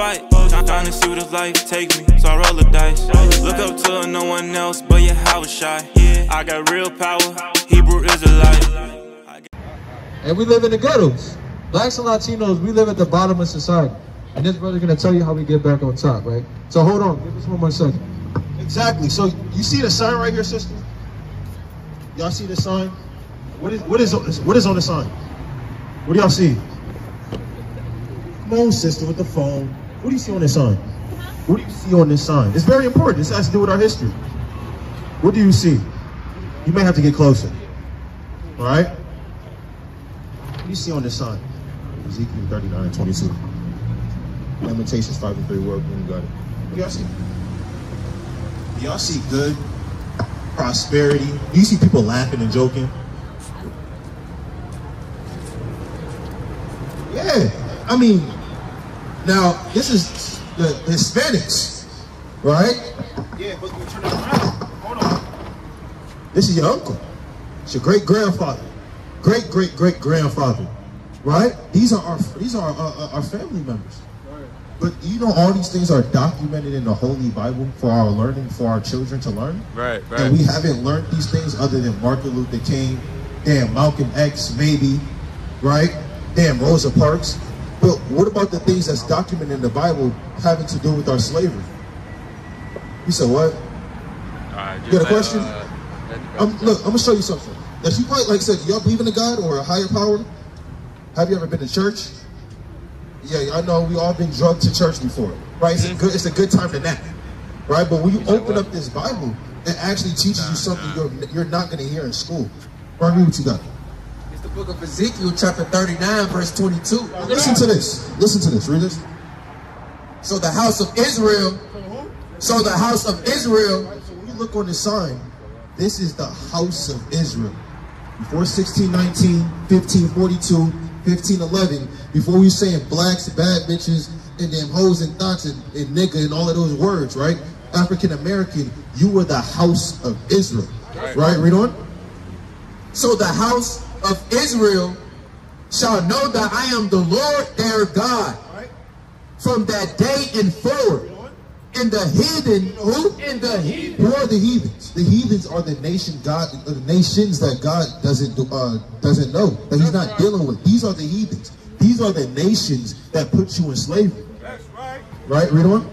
fight. Trying to see where this life take me, so I roll the dice. Look up to no one else, but yeah, I was shy. I got real power, Hebrew Israelite. And we live in the ghettos. Blacks and Latinos, we live at the bottom of society. And this brother's gonna tell you how we get back on top, right? So hold on, give us one more second. Exactly. So you see the sign right here, sister? Y'all see the sign? What is what is what is on the sign? What do y'all see? Come on, sister, with the phone. What do you see on this sign? What do you see on this sign? It's very important. This has to do with our history. What do you see? You may have to get closer. All right? What do you see on this sign? Ezekiel 39 and 22. Lamentations 5 and 3. Word, when you got it. What do y'all see? Do y'all see good prosperity? Do you see people laughing and joking? Yeah. I mean, now this is the, the Hispanics, right? Yeah, but we turn it around. Hold on. This is your uncle. It's your great grandfather, great great great grandfather, right? These are our these are our, our family members. Right. But you know, all these things are documented in the Holy Bible for our learning, for our children to learn. Right, right. And we haven't learned these things other than Martin Luther King, damn Malcolm X, maybe, right? Damn Rosa Parks. But what about the things that's documented in the Bible having to do with our slavery? You said what? Alright, You got a question? uh, Um, look, I'm gonna show you something. That you probably like I said, y'all believe in a God or a higher power? Have you ever been to church? Yeah, I know we all been drugged to church before, right? It's a good, it's a good time to nap, right? But when you open up this Bible, it actually teaches you something you're you're not gonna hear in school. Right, read what you got. It's the book of Ezekiel, chapter 39, verse 22. Listen to this. Listen to this. Read this. So the house of Israel, so the house of Israel, So when you look on the sign, this is the house of Israel. Before 1619, 1542, 1511, before we saying blacks, bad bitches, and them hoes and thoughts and, and nigga and all of those words, right? African American, you were the house of Israel. Right? Read on. so the house of Israel shall know that I am the Lord their God from that day and forward. And the heathen, who? And the heathen. Who are the heathens? The heathens are the nation God, the nations that God doesn't do- uh, doesn't know that He's not dealing with. These are the heathens. These are the nations that put you in slavery. That's right. Right. Read on.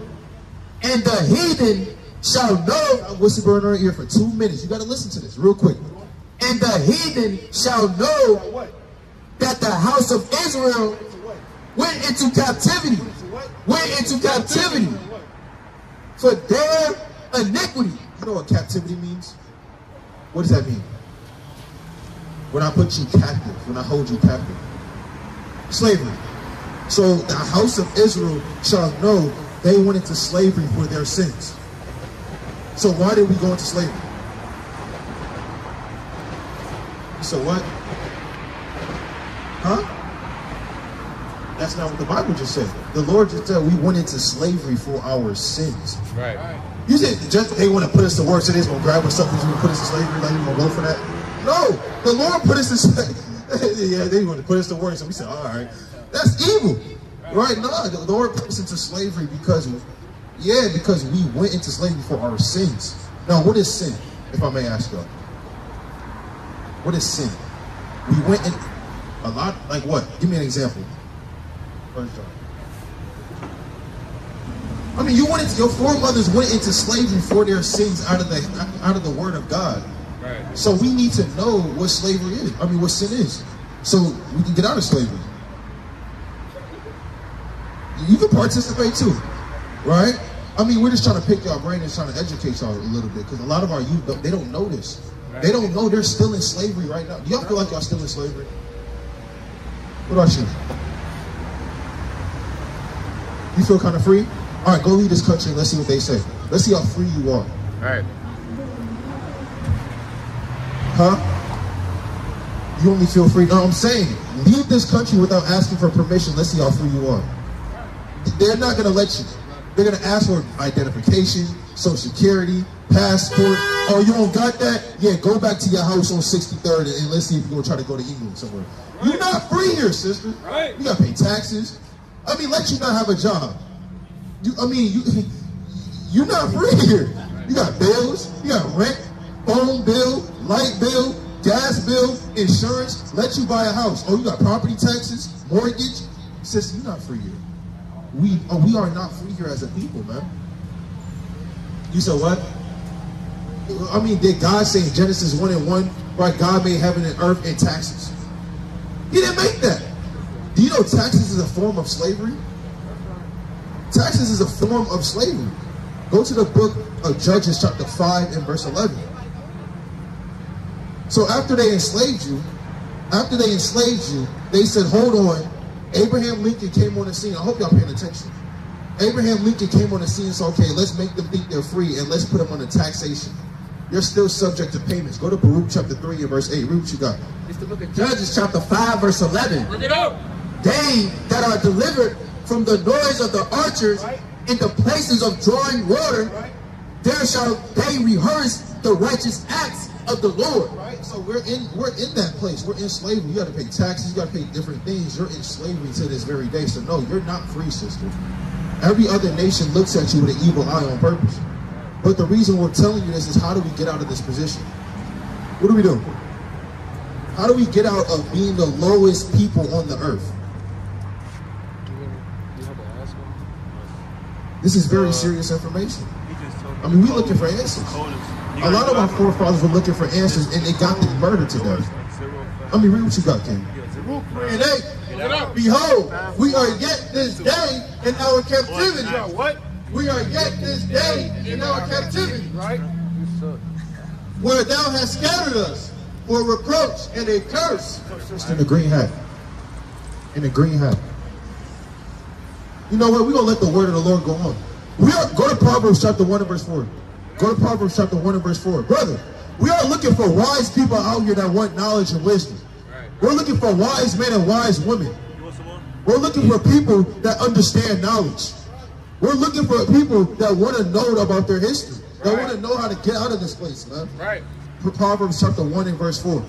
And the heathen shall know, I whisper in her ear for two minutes. You got to listen to this real quick. And the heathen shall know that the house of Israel went into captivity. Went into captivity for their iniquity. You know what captivity means? What does that mean? When I put you captive, when I hold you captive. Slavery. So the house of Israel shall know they went into slavery for their sins. So why did we go into slavery? So what? Huh? That's not what the Bible just said. The Lord just said we went into slavery for our sins. Right. You said just they want to put us to work, so they're gonna grab us up and put us to slavery, like you gonna go for that? No, the Lord put us to slavery. yeah, they want to put us to work, so we said, all right, that's evil, right? No, the Lord put us into slavery because, of, yeah, because we went into slavery for our sins. Now, what is sin, if I may ask you? What is sin? We went in a lot, like what? Give me an example. First John. I mean, you went into your foremothers went into slavery for their sins out of the out of the word of God. Right. So we need to know what slavery is. I mean, what sin is, so we can get out of slavery. You can participate too, right? I mean, we're just trying to pick y'all brain and trying to educate y'all a little bit because a lot of our youth they don't know this. They don't know they're still in slavery right now. Do y'all feel like y'all still in slavery? What about you? You feel kind of free? All right, go leave this country and let's see what they say. Let's see how free you are. All right. Huh? You only feel free. No, I'm saying, leave this country without asking for permission. Let's see how free you are. They're not gonna let you. They're gonna ask for identification, social security, passport. Oh, you don't got that? Yeah, go back to your house on 63rd and, and let's see if you're gonna try to go to England somewhere. You're not free here, sister. Right. You gotta pay taxes. I mean, let you not have a job. You, I mean, you, you're not free here. You got bills, you got rent, phone bill, light bill, gas bill, insurance, let you buy a house. Oh, you got property taxes, mortgage. Sister, you're not free here. We, oh, we are not free here as a people, man. You said what? I mean, did God say in Genesis 1 and 1, right, God made heaven and earth and taxes? He didn't make that. Do you know taxes is a form of slavery? Taxes is a form of slavery. Go to the book of Judges chapter 5 and verse 11. So after they enslaved you, after they enslaved you, they said, hold on. Abraham Lincoln came on the scene. I hope y'all paying attention. Abraham Lincoln came on the scene and said, okay, let's make them think they're free and let's put them on under taxation. You're still subject to payments. Go to Baruch chapter 3 and verse 8. Read what you got. It's the book of Judges chapter 5 verse 11. Bring it up. They that are delivered from the noise of the archers in the places of drawing water, there shall they rehearse the righteous acts of the Lord. Right? So we're in we're in that place. We're in slavery. You got to pay taxes. You got to pay different things. You're in slavery to this very day. So no, you're not free, sister. Every other nation looks at you with an evil eye on purpose. But the reason we're telling you this is how do we get out of this position? What do we do? How do we get out of being the lowest people on the earth? This is very serious information. I mean, we're looking for answers. A lot of our forefathers were looking for answers and they got them murdered to death. I mean, read what you got, King. And eight. Behold, we are yet this day in our captivity. What? We are yet this day in our captivity. Right? Where thou hast scattered us for reproach and a curse. In the green hat. In the green hat. You know what? We're going to let the word of the Lord go on. We are, go to Proverbs chapter 1 and verse 4. Go to Proverbs chapter 1 and verse 4. Brother, we are looking for wise people out here that want knowledge and wisdom. We're looking for wise men and wise women. We're looking for people that understand knowledge. We're looking for people that want to know about their history. That want to know how to get out of this place, man. Right. Proverbs chapter 1 and verse 4.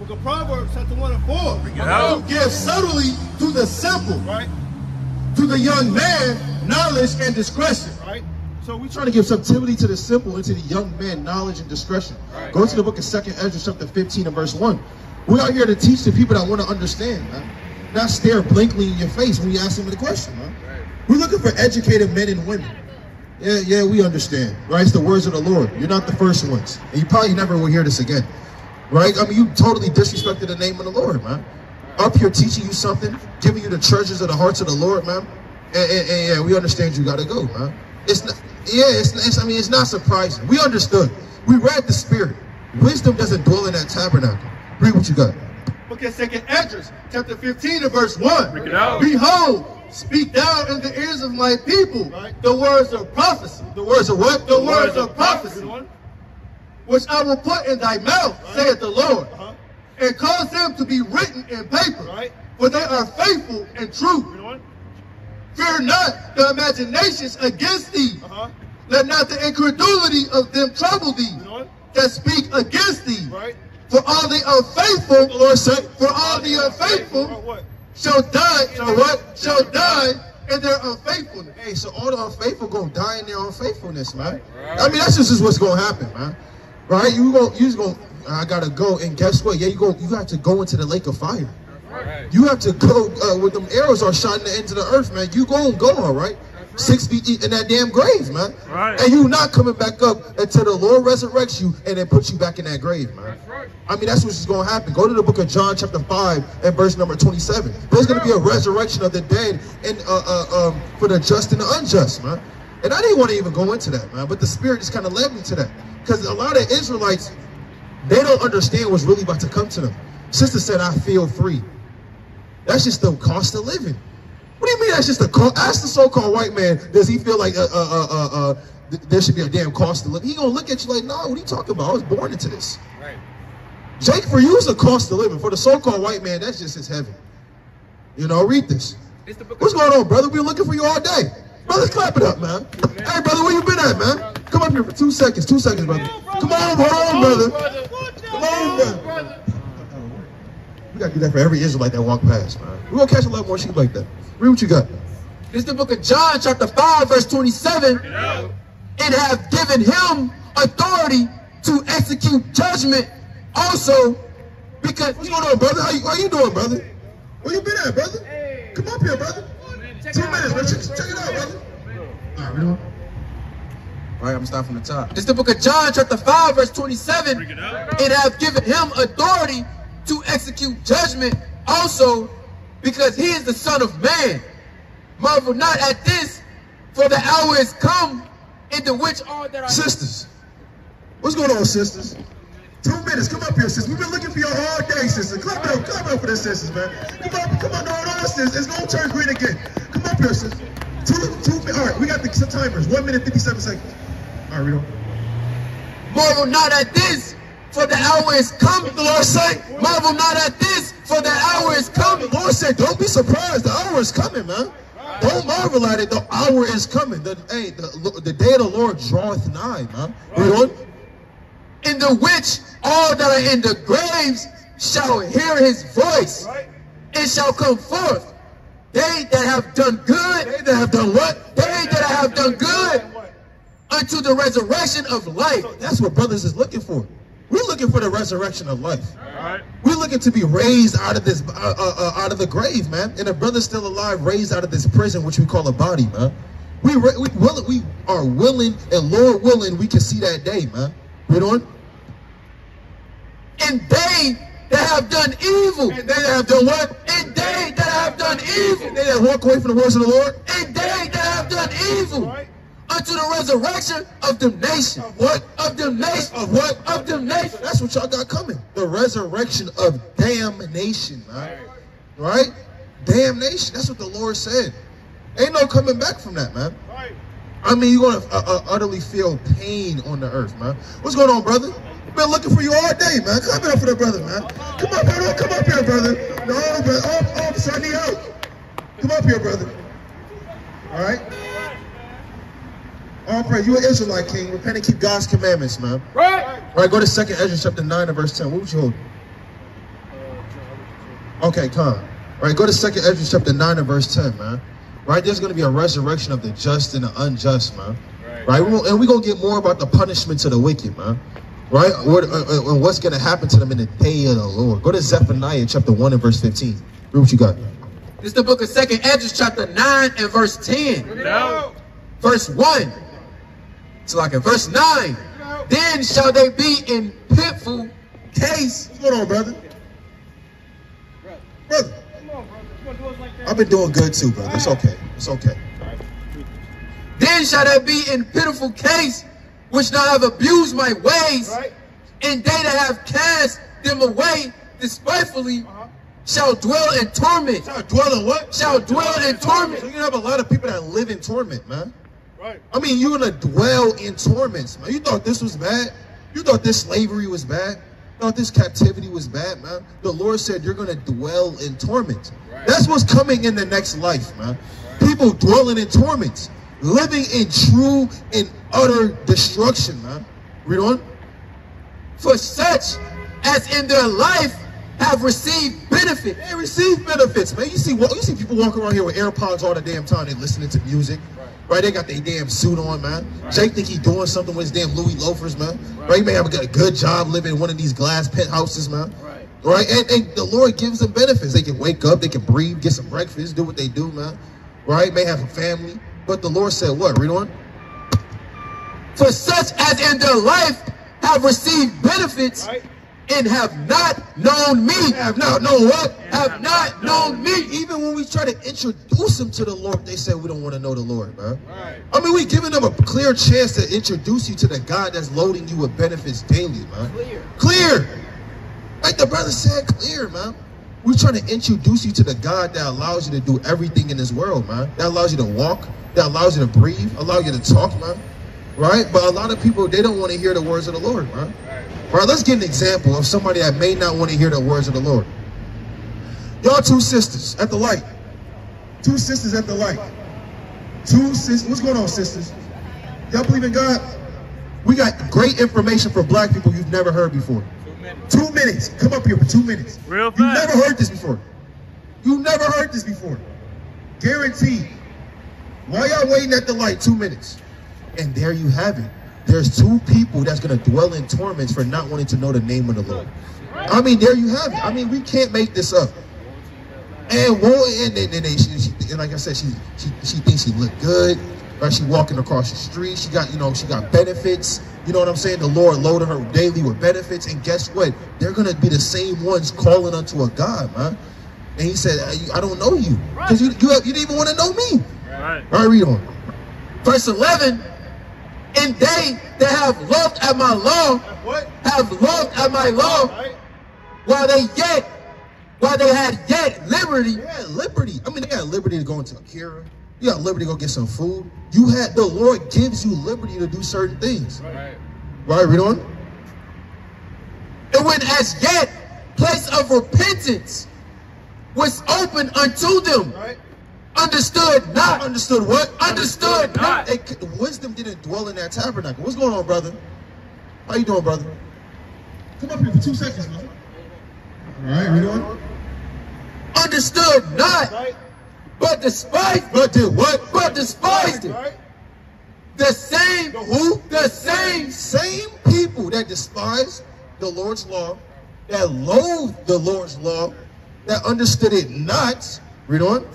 Book of Proverbs, chapter 1 and 4. out. Who gives subtly to the simple, Right? to the young man, knowledge and discretion. Right? So we're trying to give subtlety to the simple and to the young man knowledge and discretion. Right. Go to the book of Second Ezra, chapter 15 and verse 1. We're out here to teach the people that want to understand, man. Not stare blankly in your face when you ask them the question, man. Right. We're looking for educated men and women. Yeah, yeah, we understand. Right? It's the words of the Lord. You're not the first ones. And you probably never will hear this again. Right? I mean, you totally disrespected the name of the Lord, man. Up here teaching you something, giving you the treasures of the hearts of the Lord, man. And, and, and yeah, we understand you gotta go, man. It's not, yeah, it's, it's, I mean, it's not surprising. We understood. We read the spirit. Wisdom doesn't dwell in that tabernacle. Read what you got. Book of Second Esdras, chapter 15 and verse 1. it out. Behold, speak down in the ears of my people the words of prophecy. The words of what? The words of prophecy, which I will put in thy mouth, saith the Lord, Uh-huh. and cause them to be written in paper, Right. for they are faithful and true. You know what? Fear not the imaginations against thee. Uh-huh. Let not the incredulity of them trouble thee You know what? that speak against thee. Right? For all the unfaithful, the Lord said, for all the What? unfaithful? Shall die in what? Shall die in their unfaithfulness. Hey, so all the unfaithful gonna die in their unfaithfulness, man. I mean, that's just what's gonna happen, man. Right? You go, you just go. I gotta go, and guess what? Yeah, you go. You have to go into the lake of fire. Right. You have to go uh, with them arrows are shot into the earth, man. You gonna go, all right. Six feet deep in that damn grave, man. Right. And you not coming back up until the Lord resurrects you and then puts you back in that grave, man. right. I mean, that's what's going to happen. Go to the book of John, chapter 5, and verse number 27. There's going to be a resurrection of the dead and uh, uh, um, for the just and the unjust, man. And I didn't want to even go into that, man, but the Spirit just kind of led me to that. Because a lot of Israelites, they don't understand what's really about to come to them. Sister said, I feel free. That's just the cost of living. What do you mean that's just a cost? Ask the so-called white man, does he feel like uh, uh, uh, uh, uh, th- there should be a damn cost of living? He gonna look at you like, no, what are you talking about? I was born into this. Right. Jake, for you, it's a cost of living. For the so-called white man, that's just his heaven. You know, read this. It's the book What's going on, brother? We've been looking for you all day. Brothers, clap it up, man. Hey, brother, where you been at, man? Come up here for two seconds. Two seconds, brother. Come on, hold on, brother. Come on, brother. We gotta do that for every Israelite that walk past, man. We're gonna catch a lot more sheep like that. Read what you got. This is the book of John, chapter 5, verse 27. And have given him authority to execute judgment also because What's going on, brother? How you, how you doing, brother? Where you been at, brother? Come up here, brother. Two minutes, man. Check, check it out, brother. All right, we doing? All right, I'm starting from the top. This is the book of John, chapter 5, verse 27. And have given him authority to execute judgment also because he is the Son of Man. Marvel not at this, for the hour is come in the which all that are Sisters. What's going on, sisters? Two minutes. Come up here, sisters. We've been looking for you all day, sisters. Clap up, clap up for the sisters, man. Come on, come on, no, no, sisters. It's gonna turn green again. Come up here, sisters. Two, two. All right, we got the timers. One minute, fifty-seven seconds. All right, we go. Marvel not at this, for the hour is come. The Lord say. Marvel not at this, for the hour is coming. The Lord said, "Don't be surprised. The hour is coming, man. Don't marvel at it. The hour is coming. The hey, the, the day of the Lord draweth nigh, man. Read on. in the which all that are in the graves shall hear his voice and shall come forth. They that have done good, They that have done what? they that have done good unto the resurrection of life. That's what brothers is looking for. We're looking for the resurrection of life. We're looking to be raised out of this, uh, uh, uh, out of the grave, man. And a brother still alive, raised out of this prison, which we call a body, man. We ra- we, will, we are willing, and Lord willing, we can see that day, man. Read on. And they that have done evil, And they that have done what? and they that have done evil, They that walk away from the words of the Lord. and they that have done evil unto the resurrection of damnation. What? Of damnation. Of what? Of damnation. That's what y'all got coming. The resurrection of damnation, man. Right? Damnation. That's what the Lord said. Ain't no coming back from that, man. I mean, you're gonna uh, uh, utterly feel pain on the earth, man. What's going on, brother? Been looking for you all day, man. Come up for the brother, man. Come up here, come up here, brother. No, brother. Oh, oh, Sonny out. Come up here, brother. All right. All praise. You an Israelite king. Repent and keep God's commandments, man. Right. All right, go to Second Ezra chapter nine and verse ten. What would you hold? Okay, come. All right, go to Second Ezra chapter nine and verse ten, man. Right, there's going to be a resurrection of the just and the unjust, man. Right, We- and we're going to get more about the punishment to the wicked, man. Right, what, uh, uh, and what's going to happen to them in the day of the Lord. Go to Zephaniah chapter one and verse fifteen. Read what you got. This is the book of Second Ezra, chapter 9 and verse 10. Verse 1. It's like in verse 9. Then shall they be in pitful case. What's going on, brother? Brother, I've been doing good too, brother. It's okay. It's okay. Then shall they be in pitiful case, which now have abused my ways, and they that have cast them away despitefully shall dwell in torment. Shall dwell in what? Shall dwell in torment. So you have a lot of people that live in torment, man. I mean, you're gonna dwell in torments, man. You thought this was bad? You thought this slavery was bad? You thought this captivity was bad, man? The Lord said you're gonna dwell in torment. That's what's coming in the next life, man. People dwelling in torments, living in true and utter destruction, man. Read on. For such as in their life have received benefit. They receive benefits, man. You see, you see people walking around here with AirPods all the damn time. They listening to music, right? They got their damn suit on, man. Jake think he doing something with his damn Louis loafers, man. Right? He may have got a good job living in one of these glass penthouses, man. Right. Right? And, and the Lord gives them benefits. They can wake up, they can breathe, get some breakfast, do what they do, man. Right? May have a family. But the Lord said what? Read on. For such as in their life have received benefits and have not known me. Have not known what? Have not known me. Even when we try to introduce them to the Lord, they say we don't want to know the Lord, man. I mean, we giving them a clear chance to introduce you to the God that's loading you with benefits daily, man. Clear. Clear. Like the brother said, clear, man. We're trying to introduce you to the God that allows you to do everything in this world, man. That allows you to walk, that allows you to breathe, allow you to talk, man. Right? But a lot of people, they don't want to hear the words of the Lord, man. All right, let's get an example of somebody that may not want to hear the words of the Lord. Y'all two sisters at the light. Two sisters at the light. Two sisters. What's going on, sisters? Y'all believe in God? We got great information for black people you've never heard before. Two minutes. Come up here for two minutes. Real fast. You've never heard this before. You've never heard this before. Guaranteed. Why y'all waiting at the light two minutes? And there you have it. There's two people that's gonna dwell in torments for not wanting to know the name of the Lord. I mean, there you have it. I mean, we can't make this up. And whoa, and then, they, she, she, and like I said, she, she she thinks she look good. Right? She walking across the street. She got, you know, she got benefits. You know what I'm saying? The Lord loaded her daily with benefits. And guess what? They're gonna be the same ones calling unto a God, man. And he said, I I don't know you. Because you, you, have- you didn't even want to know me. Right. All right, read on. Verse 11, and they that have loved at my law have loved at my law Right? while they yet, while they had yet liberty. They had liberty. I mean, they had liberty to go into Akira. You got liberty to go get some food. You had the Lord gives you liberty to do certain things. Right. Right, read on. And when as yet place of repentance was open unto them, Right. Understood not. Understood what? Understood not. C- wisdom didn't dwell in that tabernacle. What's going on, brother? How you doing, brother? Come up here for two seconds, man. All right, read on. Understood not, but despised, But did what? but despised it. The same, who? the same, Same people that despise the Lord's law, that loathe the Lord's law, that understood it not. Read on.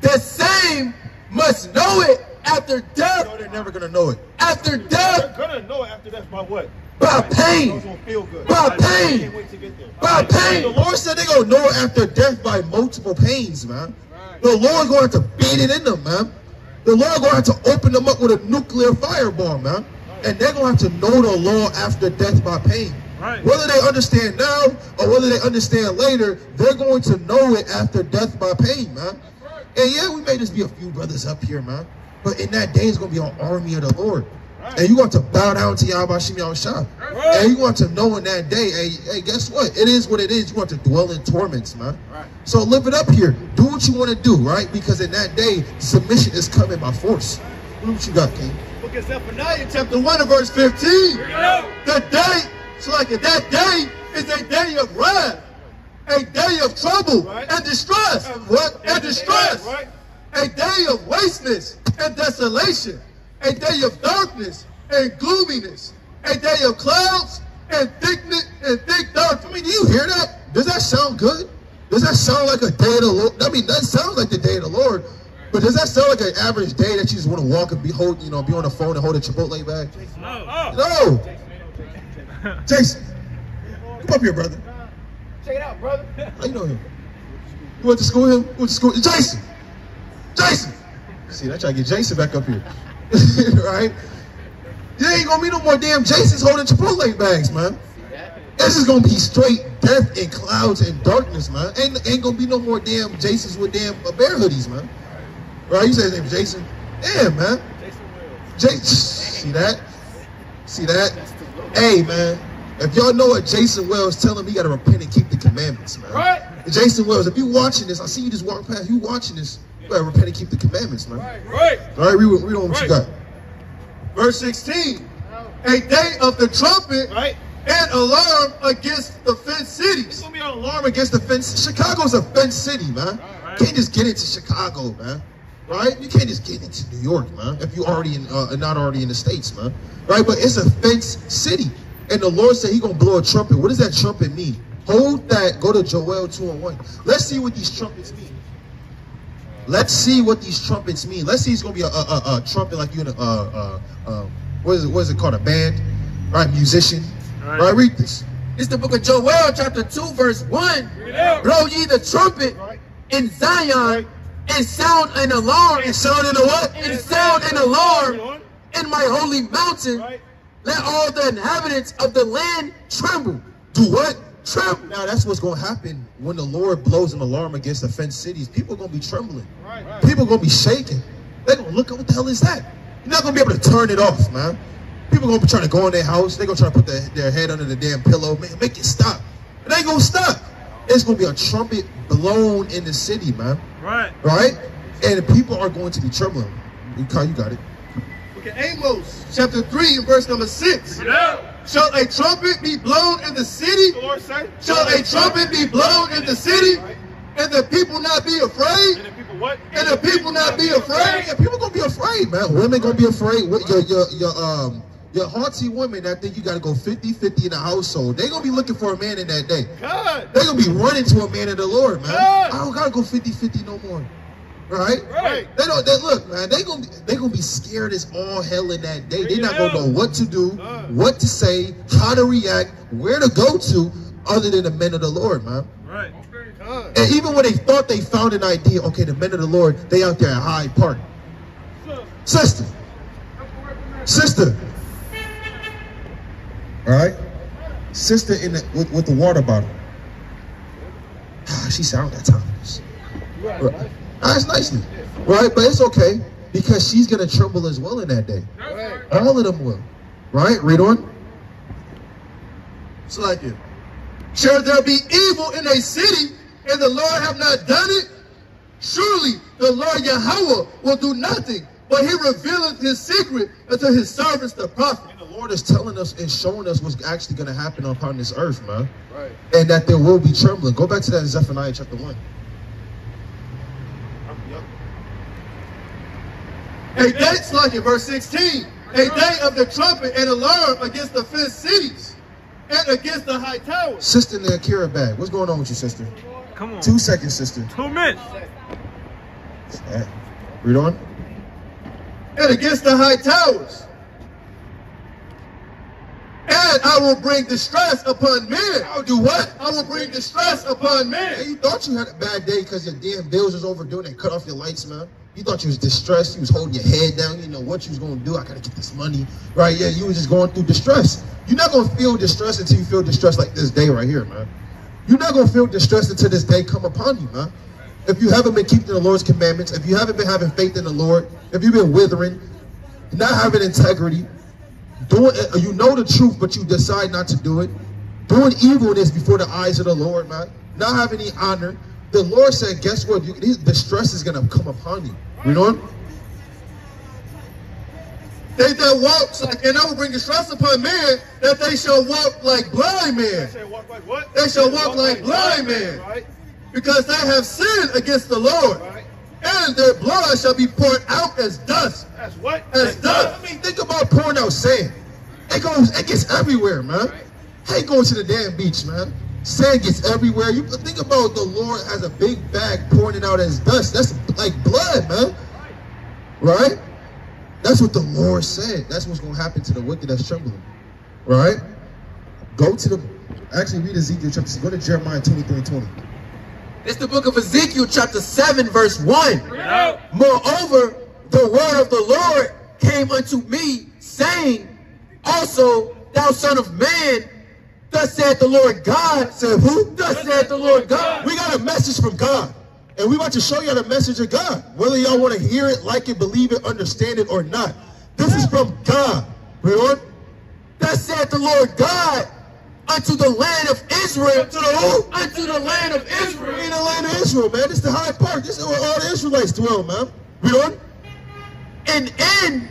The same must know it after death, No, they're never gonna know it. after death. They're death, gonna know it after that by what? by Those pain, won't feel good. by Can't pain, wait to get there. by The pain. Lord said they're gonna know it after death by multiple pains, man. The Lord going to beat it in them, man. The Lord going to have to open them up with a nuclear fireball, man. And they're going to have to know the law after death by pain. Right. Whether they understand now or whether they understand later, they're going to know it after death by pain, man. And yeah, we may just be a few brothers up here, man. But in that day, it's going to be an army of the Lord. And you want to bow down to Yahweh Shem Yahushua. And you want to know in that day, hey, hey, guess what? It is what it is. You want to dwell in torments, man. So live it up here. Do what you want to do, right? Because in that day, submission is coming by force. Look What you got, King? Look at Zephaniah Chapter 1 and verse 15. The day, so like that day is a day of wrath, a day of trouble Right. and distress. What? And distress. Right? A day of wasteness and desolation, a day of darkness and gloominess, a day of clouds and thickness and thick darkness. I mean, do you hear that? Does that sound good? Does that sound like a day of the Lord? I mean, that sounds like the day of the Lord. But does that sound like an average day that you just want to walk and be hold, you know, be on the phone and hold a Chipotle bag? No. No. Jason, come up here, brother. Check it out, brother. How you know him? You went to school here? You went to school? Jason! Jason! See, I try to get Jason back up here. right? You ain't gonna be no more damn Jasons holding Chipotle bags, man. This is gonna be straight death and clouds and darkness, man. Ain't, ain't gonna be no more damn Jasons with damn uh, bear hoodies, man. Right? You say his name's Jason? Yeah, man. Jason Wills. Jason, see that? See that? Hey, man. If y'all know what Jason Wells, telling me, he gotta repent and keep the commandments, man. Right. Jason Wells, if you watching this, I see you just walk past. You watching this? You gotta repent and keep the commandments, man. Right. Right. All right, read, read on what you got. Verse 16. A day of the trumpet Right. and alarm against the fenced It's cities. gonna be an alarm against the fence. Chicago's a fenced city, man. You can't just get into Chicago, man. Right? You can't just get into New York, man. If you already in, uh, not already in the states, man. Right? But it's a fenced city, and the Lord said He gonna blow a trumpet. What does that trumpet mean? Hold that. Go to Joel two and one. Let's see what these trumpets mean. Let's see what these trumpets mean. Let's see. It's gonna be a, a, a, a trumpet like you in a uh, uh, uh, what is it? What is it called? A band, right? Musician. Right. right? Read this. It's the book of Joel, chapter 2, verse 1. Blow ye the trumpet in Zion and sound an alarm And sound in the what? and sound an alarm in my holy mountain. Right. Let all the inhabitants of the land tremble. Do what? Tremble. Now that's what's gonna happen when the Lord blows an alarm against the fenced cities. People are gonna be trembling. Right. People are gonna be shaking. They're gonna look at what the hell is that? You're not gonna be able to turn it off, man. People are gonna be trying to go in their house. They're gonna try to put their, their head under the damn pillow. Man, make it stop. It ain't gonna stop. It's gonna be a trumpet blown in the city, man. Right. Right? And people are going to be trembling. You got it. Look at Amos, chapter 3 and verse number 6. Shall a trumpet be blown in the city? The. Shall a trumpet be blown in the city? And the people not be afraid? And the people what? And the people not be afraid? And people gonna be be afraid, man. Women gonna be afraid. What- Your your your um your haughty women that think you gotta go 50-50 in the household. They gonna be looking for a man in that day. God. They gonna be running to a man of the Lord, man. Yeah. I don't gotta go 50-50 no more. Right? Right. They don't. They look, man. They gonna be, they gonna be scared as all hell in that day. They not gonna know what to do, Uh. what to say, how to react, where to go to, other than the men of the Lord, man. Right. And even when they thought they found an idea, okay, the men of the Lord, they out there at Hyde Park. Sister, sister, all right, sister in the, with, with the water bottle. she sound that time. Right. Ah, That's nicely, right? But it's okay because she's gonna tremble as well in that day. Right. All of them will, right? Read on. It's like it. Shall there be evil in a city and the Lord have not done it? Surely the Lord Yahweh will do nothing, but he revealeth his secret unto his servants the prophet. And the Lord is telling us and showing us what's actually gonna happen upon this earth, man. Right. and that there will be trembling. Go back to that in Zephaniah chapter 1. A day, it's like in verse 16, a day of the trumpet and alarm against the fenced cities and against the high towers. Sister in the Akira bag. What's going on with you, sister? Come on. Two seconds, sister. Two minutes. All right. Read on. and against the high towers. And I will bring distress upon men. I'll do what? I will bring distress upon Man, men. you thought you had a bad day because your damn bills was overdue and they cut off your lights, man. You thought you was distressed. You was holding your head down. You didn't know what you was going to do. I got to get this money. Right? Yeah, you was just going through distress. You're not going to feel distress until you feel distress like this day right here, man. You're not going to feel distress until this day come upon you, man. If you haven't been keeping the Lord's commandments, if you haven't been having faith in the Lord, if you've been withering, not having integrity, doing uh, you know the truth, but you decide not to do it, doing evilness before the eyes of the Lord, man, not having any honor. The Lord said, guess what? You, the stress is gonna come upon you. You know? What? They that walk, like, and I will bring distress upon men, that they shall walk like blind men. Say walk like what? They shall walk like blind men. Right. Because they have sinned against the Lord. Right. And their blood shall be poured out as dust. That's what? As I dust. mean, think about pouring out sand. It goes, it gets everywhere, man. Hey, going to the damn beach, man. Sand gets everywhere. You think about the Lord has a big bag pouring it out as dust. That's like blood, man. Right? That's what the Lord said. That's what's going to happen to the wicked that's trembling. Right? Go to the, actually read Ezekiel chapter, go to Jeremiah 23 and 20. It's the book of Ezekiel, chapter 7, verse 1. Moreover, the word of the Lord came unto me, saying, Also, thou son of man, thus said the Lord God. Said who? Thus said the Lord God. We got a message from God. And we want to show you the message of God. Whether y'all want to hear it, like it, believe it, understand it, or not. This is from God. Read. Thus said the Lord God unto the land of Israel. To the who? Unto the land of We in the land of Israel, man. This is the Hyde Park. This is where all the Israelites dwell, man. Read on. And end,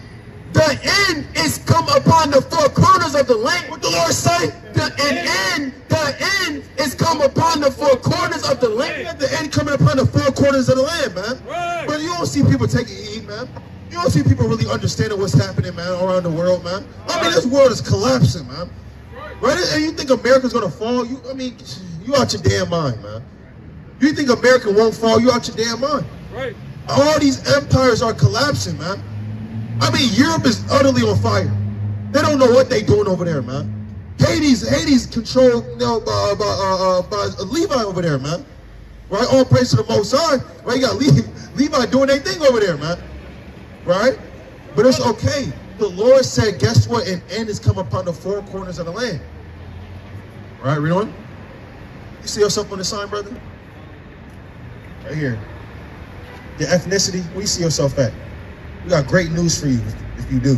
the end is come upon the four corners of the land. What the Lord say? The end, the end is come upon the four corners of the land. the end coming upon the four corners of the land, man. Right. But you don't see people taking heed, man. You don't see people really understanding what's happening, man, around the world, man. I mean, this world is collapsing, man. Right? And you think America's gonna fall? You, I mean, you out your damn mind, man. You think America won't fall? You out your damn mind. Right. All these empires are collapsing, man. I mean, Europe is utterly on fire. They don't know what they're doing over there, man. Hades, Hades controlled you know, by, by, uh, uh, by Levi over there, man. Right? All praise to the Most High. Right? You got Levi, Levi doing their thing over there, man. Right? But it's okay. The Lord said, guess what? An end is come upon the four corners of the land. Right? Read on. You see yourself on the sign, brother? Right here. Your ethnicity, where you see yourself at? We got great news for you if, you do.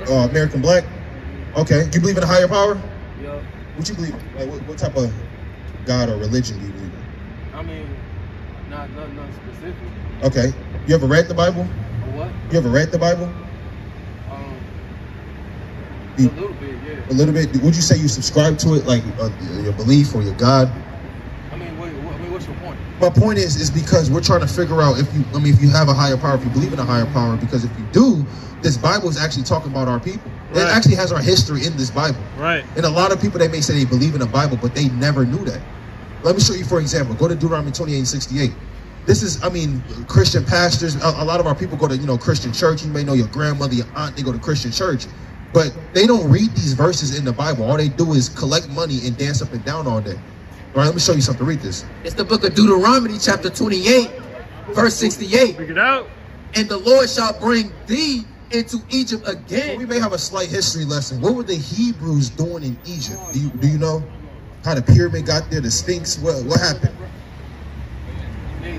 Uh, American black? Okay. You believe in a higher power? Yup. What you believe in? Like, what, what type of God or religion do you believe in? I mean, not nothing specific. Okay. You ever read the Bible? What? You ever read the Bible? Um, a little bit, yeah. A little bit. Would you say you subscribe to it, like uh, your belief or your God? I mean, wait, what, I mean, what's your point? My point is, is because we're trying to figure out if you, I mean, if you have a higher power, if you believe in a higher power, because if you do, this Bible is actually talking about our people. It actually has our history in this Bible. Right. And a lot of people, they may say they believe in the Bible, but they never knew that. Let me show you, for example, go to Deuteronomy 28 and 68. This is, I mean, Christian pastors, a, a lot of our people go to, you know, Christian church. You may know your grandmother, your aunt, they go to Christian church. But they don't read these verses in the Bible. All they do is collect money and dance up and down all day. All right, let me show you something. Read this. It's the book of Deuteronomy, chapter 28, verse 68. Figure it out. And the Lord shall bring thee into Egypt Well, we may have a slight history lesson. What were the Hebrews doing in Egypt? Do you, do you know how the pyramid got there? The Sphinx. What what happened? They, they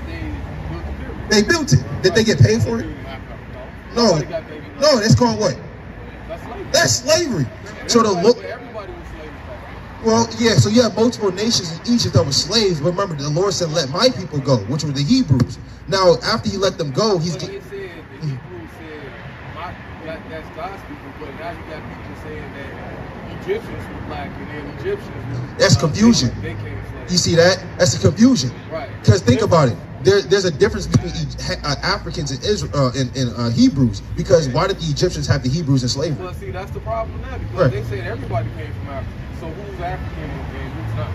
built the pyramid. They built it. Did they get paid for it? No. Nobody got paid enough. No, that's called what? That's slavery. So the Everybody- look. Everybody was slaves back Well, yeah. So you have multiple nations in Egypt that were slaves. But remember, the Lord said, "Let my people go," which were the Hebrews. Now, after He let them go, He's. But get, said, the Hebrews said, my, that, that's God's people, but now you got people saying that Egyptians were black and then Egyptians were That's uh, confusion. They, they came slaves. you see that? That's the confusion. Right. Because think about it. There, there's a difference between uh, Africans and Israel uh, and, and uh, Hebrews. Because why did the Egyptians have the Hebrews in slavery? Well, see, that's the problem now because Right. they said everybody came from Africa. So who's African and who's not?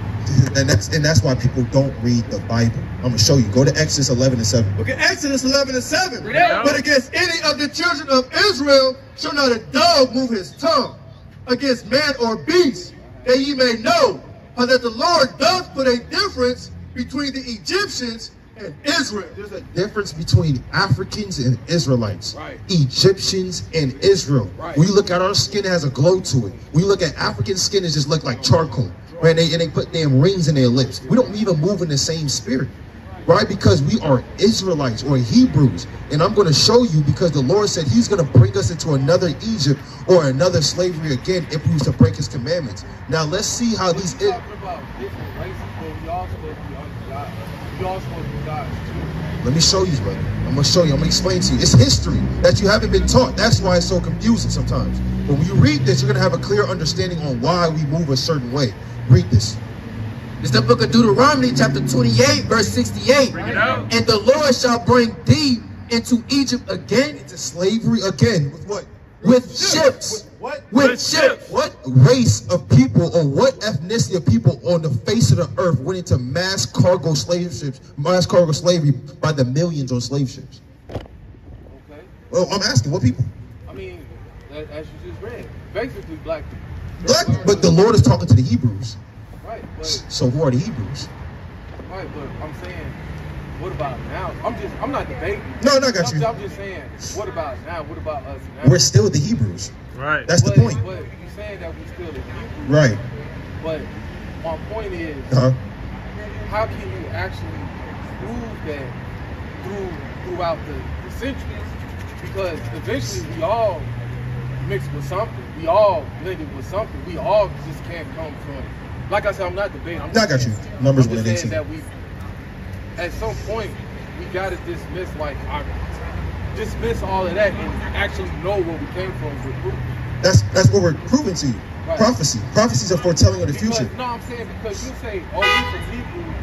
And that's and that's why people don't read the Bible. I'm gonna show you. Go to Exodus 11 and 7. Okay, Exodus 11 and 7. Read it. But against any of the children of Israel shall not a dog move his tongue against man or beast, that ye may know how that the Lord doth put a difference between the Egyptians and Israel. There's a difference between Africans and Israelites. Right. Egyptians and Israel. Right. When you look at our skin, it has a glow to it. We look at African skin, it just look like charcoal. Right? And they, and they put damn rings in their lips. We don't even move in the same spirit. Right? Because we are Israelites or Hebrews. And I'm going to show you because the Lord said he's going to bring us into another Egypt or another slavery again if we was to break his commandments. Now let's see how these... We're talking about different races, but we all supposed to be under God. We all supposed to be gods too. Let me show you, brother. I'm gonna show you. I'm gonna explain to you. It's history that you haven't been taught. That's why it's so confusing sometimes. But when you read this, you're gonna have a clear understanding on why we move a certain way. Read this. It's the book of Deuteronomy, chapter 28, verse 68. Bring it out. And the Lord shall bring thee into Egypt again Into slavery again with what? with ships. What? With With ships. ships. What race of people or what ethnicity of people on the face of the earth went into mass cargo slave ships, mass cargo slavery by the millions on slave ships? Okay? Well, I'm asking, what people? I mean, that, as you just read, basically black people. Black, but the Lord is talking to the Hebrews. Right, but So who are the Hebrews? right, but I'm saying, what about now? I'm just, I'm not debating. No, no, I got I'm, you. I'm just saying, what about now? What about us now? We're still the Hebrews. Right. That's the point. But you saying that we still the Right. But my point is, Uh-huh. how can you actually prove that through throughout the, the centuries? Because eventually we all mix with something. We all blended with something. We all just can't come from. Like I said, I'm not debating. I'm No, I got you. Numbers I'm just saying that we, at some point, we got to dismiss like our, dismiss all of that and actually know where we came from. That's that's what we're proving to you. Right. Prophecy. Prophecies are foretelling of the Because, future. no, I'm saying because you say, oh, you from Hebrew,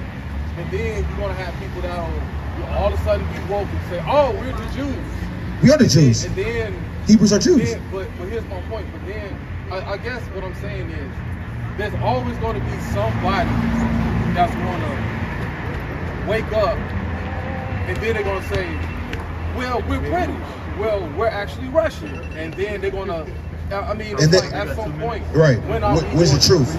and then you're gonna have people that will all of a sudden be woke and say, oh, we're the Jews. We are the Jews. And then, Hebrews are Jews. then but but here's my point. But then, I, I guess what I'm saying is, there's always going to be somebody that's going to wake up, and then they're going to say, well, we're British. Well, we're actually Russian. And then they're going to. I mean, And then- like at some point, Right. When are where's the truth?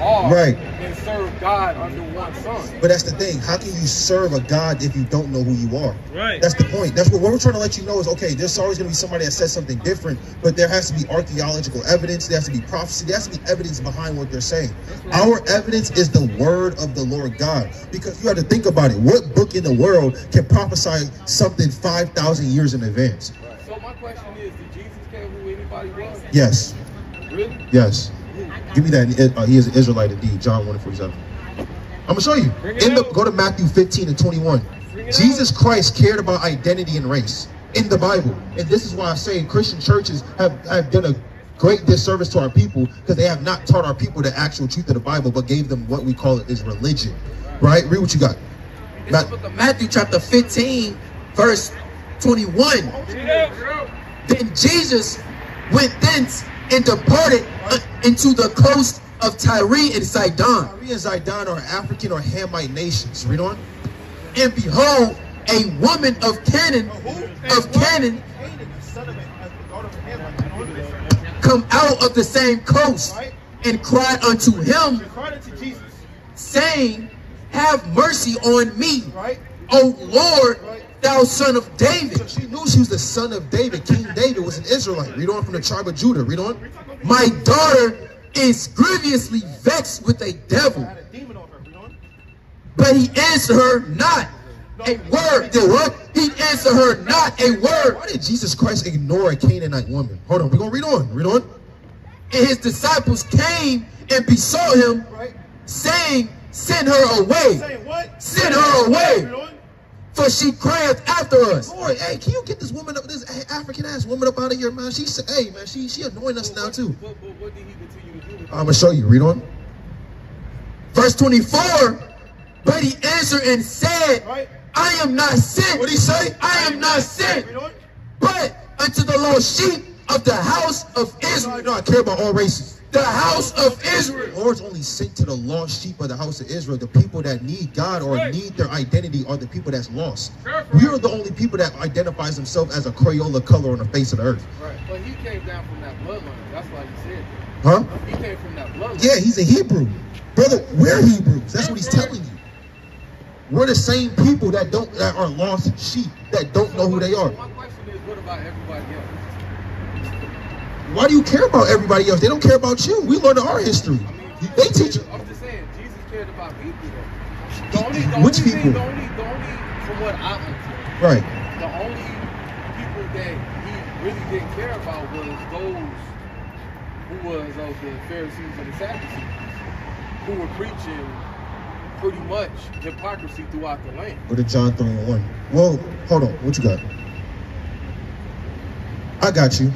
To live with who we are Right. and serve God under one Son? But that's the thing. How can you serve a God if you don't know who you are? Right. That's the point. That's what, what we're trying to let you know is okay, there's always going to be somebody that says something different, but there has to be archaeological evidence. There has to be prophecy. There has to be evidence behind what they're saying. Our evidence is the word of the Lord God. Because you have to think about it. What book in the world can prophesy something 5,000 years in advance? So my question is, did Jesus care who anybody was? Yes. Really? Yes. Give me that. Uh, he is an Israelite indeed. John 1 and 47. I'm gonna show you. In the go to Matthew 15 and 21. Bring it Jesus Christ cared about identity and race in the Bible, and this is why I say Christian churches have have done a great disservice to our people because they have not taught our people the actual truth of the Bible, but gave them what we call it is religion. Right? Read what you got. It's the book of Matthew chapter 15, verse 21. Then Jesus went thence and departed uh, into the coast of Tyre and Sidon. Tyre and Zidon are African or Hamite nations. Read on. And behold, a woman of Canaan, of Canaan, come out of the same coast and cried unto him, saying, Have mercy on me, O Lord, thou son of David. So she knew she was the son of David. King David was an Israelite. Read on from the tribe of Judah. Read on. My daughter is grievously vexed with a devil. But he answered her not a word. Did what? He answered her not a word. Why did Jesus Christ ignore a Canaanite woman? Hold on, we're gonna read on. Read on. And his disciples came and besought him, saying, Send her away. Send her away. For she crieth after us. Lord, hey, can you get this woman up, this African ass woman up out of here, man? She said, hey, man, she she annoying us now too. What, what, what did he continue to do? I'm gonna show you. Read on. Verse 24. But he answered and said, I am not sent. What did he say? I am not sent, but unto the lost sheep of the house of No, Israel. no, I care about all races. The house of Israel. The Lord's only sent to the lost sheep of the house of Israel. The people that need God or need their identity are the people that's lost. We are the only people that identifies themselves as a Crayola color on the face of the earth. Right. But he came down from that bloodline. That's why he said that. Huh? He came from that bloodline. Yeah, he's a Hebrew. Brother, we're Hebrews. That's what he's telling you. We're the same people that don't that are lost sheep that don't know who they are. My question is, what about everybody else? Why do you care about everybody else? They don't care about you. We learned our history. I mean, They teach you. I'm just saying, Jesus cared about people. The only, the Which only people? Thing, the only, the only, from what I understand, Right. the only people that he really didn't care about was those who was of the Pharisees and the Sadducees, who were preaching pretty much hypocrisy throughout the land. Go to John 3 and 1. Well, hold on. What you got? I got you.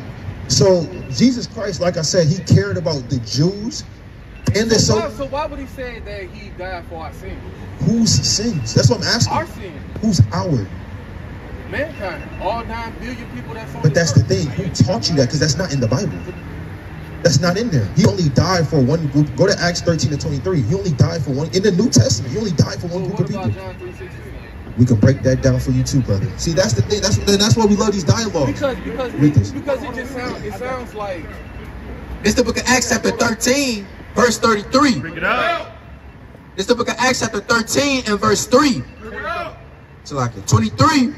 So Jesus Christ, like I said, he cared about the Jews and the So why, so so why would he say that he died for our sins? whose sins? That's what I'm asking. Our sins, Who's our? mankind, all nine billion people that's on But that's the thing. Who taught you that? Because that's not in the Bible. That's not in there. He only died for one group. Go to Acts 13 to 23. He only died for one in the New Testament. He only died for So one group of people. John three sixteen? We can break that down for you too, brother. See, that's the thing. That's that's why we love these dialogues. Because because Read because it just sounds it sounds like It's the book of Acts chapter 13, verse 33. Bring it out. It's the book of Acts chapter 13 and verse 3. Bring it out. So like it, 23.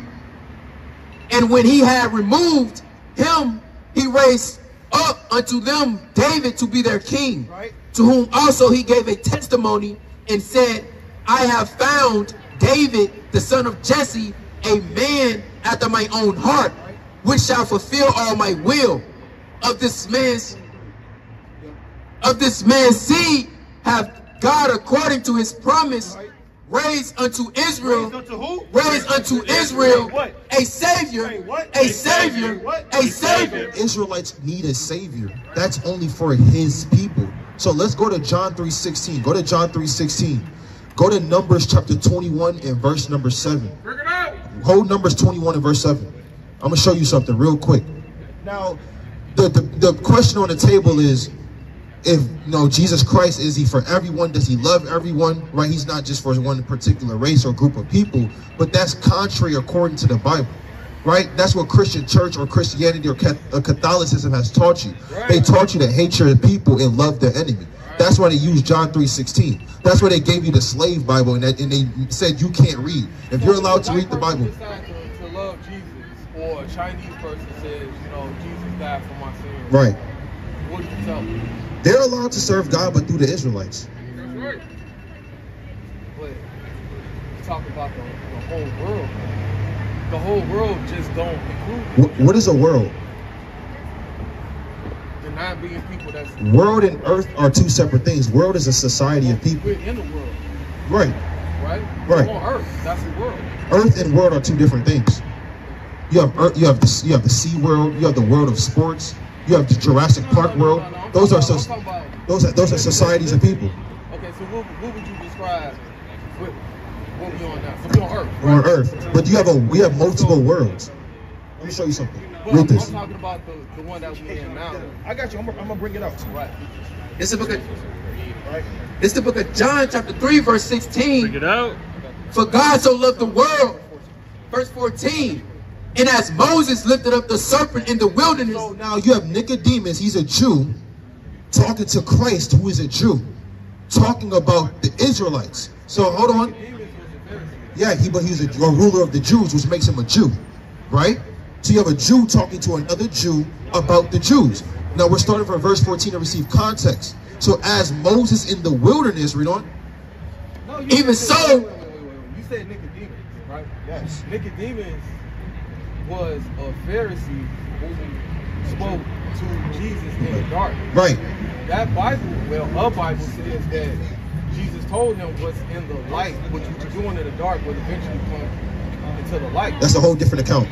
And when he had removed him, he raised up unto them David to be their king, right. to whom also he gave a testimony and said, I have found David, the son of Jesse, a man after my own heart, which shall fulfill all my will. Of this man's of this man's seed have God according to his promise raised unto Israel Raised unto who? raised unto Israel a savior, a savior, a savior. Israelites need a savior. That's only for his people. So let's go to John 3:16. Go to John 3:16. Go to Numbers chapter 21 and verse number 7. Bring it. Hold Numbers 21 and verse 7. I'm gonna show you something real quick. Now, the, the, the question on the table is if you know Jesus Christ is he for everyone? Does he love everyone? Right? He's not just for one particular race or group of people, but that's contrary according to the Bible. Right? That's what Christian church or Christianity or uh, Catholicism has taught you. They taught you to hate your people and love their enemy. That's why they use John 3:16. That's why they gave you the slave Bible and, that, and they said you can't read. If you're allowed to read the Bible, to, to love Jesus, or a Chinese person says, you know, Jesus died for my sins. right? What do you tell them? They're allowed to serve God, but through the Israelites. That's right. But you talk about the, the whole world. The whole world just don't include What, what is a world? Nine billion people that's World and earth are two separate things. World is a society of people. we're in the world, Right. right? Right. On Earth, that's the world. Earth and world are two different things. You have earth, you have the you have the sea world, you have the world of sports, You have the Jurassic Park world. No, no, no, Those are so, about- I'm talking about- those are those are societies of people. Okay, so what, what would you describe what, what we on now? So we on Earth. We're on Earth, but you have a we have multiple worlds. Let me show you something. But I'm, this. I'm talking about the, the one that we in now. I got you. I'm, I'm gonna bring it out. Right. It's the book of it's the book of John, chapter 3, verse 16. it out. For God so loved the world. Verse 14. And as Moses lifted up the serpent in the wilderness, So now you have Nicodemus. He's a Jew talking to Christ, who is a Jew, talking about the Israelites. So hold on. Demons was a Pharisee. Yeah, he but he's a, a ruler of the Jews, which makes him a Jew, right? So you have a Jew talking to another Jew about the Jews. Now we're starting from verse 14 to receive context. So as Moses in the wilderness, read on. No, you Even so- wait, wait, wait, wait, wait. You said Nicodemus, right? Yes. Nicodemus was a Pharisee who spoke to Jesus in the dark. Right. That Bible, well, our Bible says that Jesus told him what's in the light, what you're doing in the dark will eventually come into the light. That's a whole different account.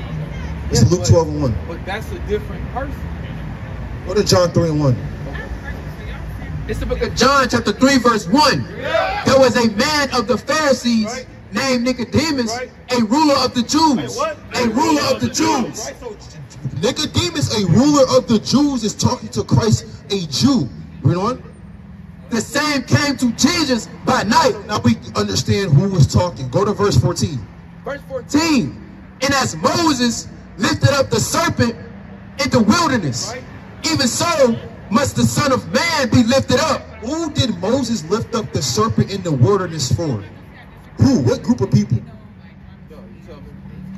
It's Yeah, Luke but- 12 and 1. But that's a different person. Go to John 3 and 1. it's the book of John, chapter 3, verse 1. There was a man of the Pharisees Right. named Nicodemus, Right. a ruler of the Jews. what? A ruler of the Jews. Right, so Nicodemus, a ruler of the Jews, is talking to Christ, a Jew. Read on. The same came to Jesus by night. Now we understand who was talking. Go to verse 14. Verse 14. And as Moses lifted up the serpent in the wilderness, Right. even so must the Son of Man be lifted up. Who did Moses lift up the serpent in the wilderness for? Who? What group of people? Yo, you tell me.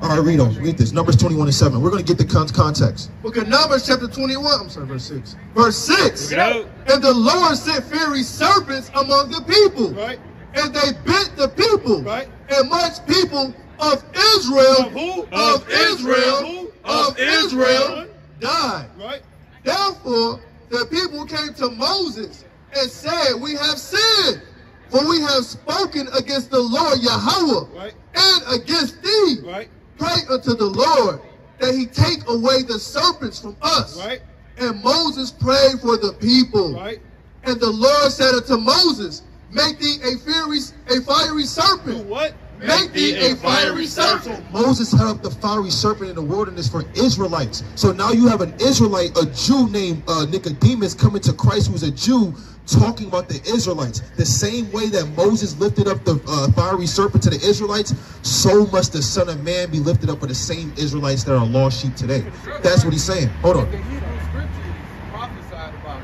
All right, read on. Read this. Numbers 21 and 7. We're going to get the con- context. Book of Numbers, chapter 21. I'm sorry, verse 6. Verse 6. And the Lord sent fiery serpents among the people. Right. And they bit the people. Right. And much people of Israel. Of who? Of Of Israel. Israel. Of Israel. Israel. Died. right. Therefore, the people came to Moses and said, We have sinned, for we have spoken against the Lord Yahweh Right. and against thee. Right. Pray unto the Lord that he take away the serpents from us. Right. And Moses prayed for the people. Right. And the Lord said unto Moses, Make thee a fiery, a fiery Do serpent. what? Make thee a fiery serpent. Moses held up the fiery serpent in the wilderness for Israelites. So now you have an Israelite, a Jew named uh, Nicodemus, coming to Christ, who's a Jew, talking about the Israelites. The same way that Moses lifted up the uh, fiery serpent to the Israelites, so must the Son of Man be lifted up for the same Israelites that are lost sheep today. That's what he's saying. Hold on. Hebrew scriptures prophesied about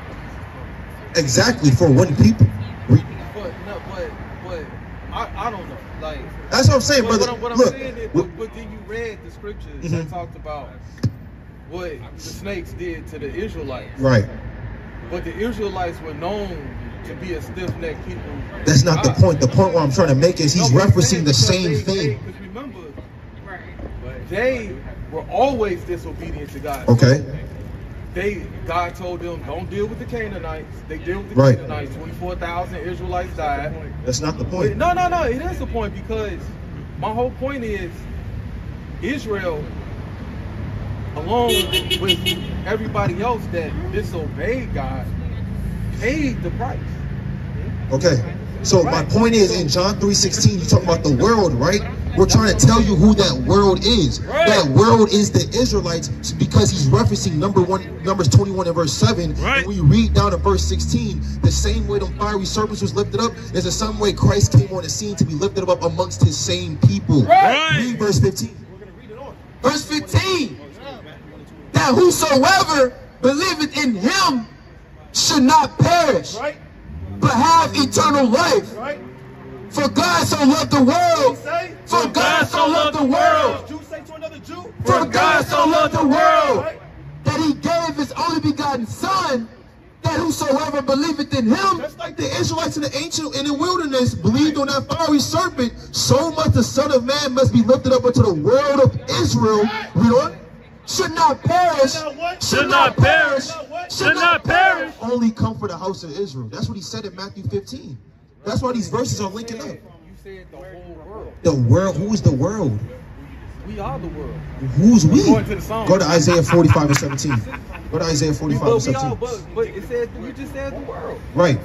Exactly for one people. Re- But no, but but I, I don't know. Like That's what I'm saying, what, brother. what, I'm, what I'm Look, saying is, w- but, but then you read the scriptures Mhm. that talked about what the snakes did to the Israelites. right. But the Israelites were known to be a stiff-necked people. That's not the point. The point what I'm trying to make is he's No, referencing the same they- thing. Because remember, right. they were always disobedient to God. Okay. They God told them don't deal with the Canaanites. They deal with the Right. Canaanites. Twenty-four thousand Israelites died. That's not the point. no, no, no. It is the point because my whole point is Israel, along with everybody else that disobeyed God, paid the price. Okay. So my point is in John 3:16, you talk about the world, right? We're trying to tell you who that world is. Right. That world is the Israelites because he's referencing number one, Numbers 21 and verse 7. Right. And we read down to verse 16, the same way the fiery serpents was lifted up is the same way Christ came on the scene to be lifted up amongst his same people. Right. Read verse 15. Verse 15. That whosoever believeth in him should not perish, Right. But have eternal life. Right. For God so loved the world. For God so loved the world. Jew say to another Jew. For God so loved the world that he gave his only begotten Son, that whosoever believeth in him Just like the Israelites in the ancient in the wilderness believed on that fiery serpent, so much the Son of Man must be lifted up into the world of Israel. Read on. should not perish, Should not what? should not perish, Should not what? should not perish. Only come for the house of Israel. That's what he said in Matthew 15. That's why these verses are linking up. You said the whole world. The world, who is the world? We are the world. Who's we? To. Go to Isaiah 45 and 17. Go to Isaiah 45 But and we are, 17. but, but it said you just said the world. Right.